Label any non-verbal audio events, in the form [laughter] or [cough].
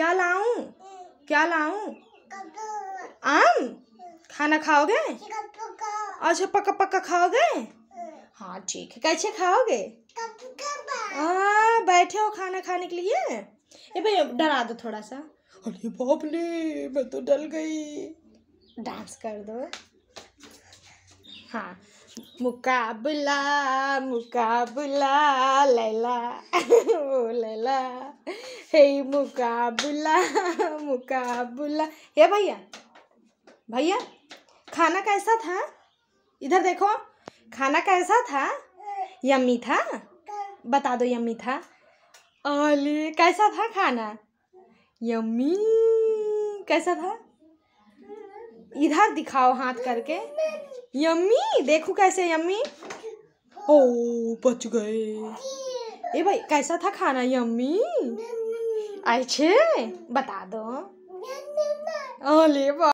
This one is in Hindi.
क्या लाऊं? क्या लाऊं? आम? खाना खाओगे? अच्छा पक्का पक्का खाओगे? हाँ ठीक है। कैसे खाओगे? हाँ बैठे हो खाना खाने के लिए। ए भाई, डरा दो थोड़ा सा। अरे बाप रे, मैं तो डल गई। डांस कर दो। हाँ मुकाबला मुकाबला, लैला, [laughs] ओ लैला। हे मुकाबला मुकाबला। हे भैया भैया, खाना कैसा था? इधर देखो, खाना कैसा था? यम्मी था? बता दो यम्मी था। अले कैसा था खाना? यम्मी, कैसा था? इधर दिखाओ हाथ करके। यम्मी, देखो कैसे यम्मी। ओ, बच गए। ए भाई, कैसा था खाना, यम्मी? अच्छे बता दो। बा।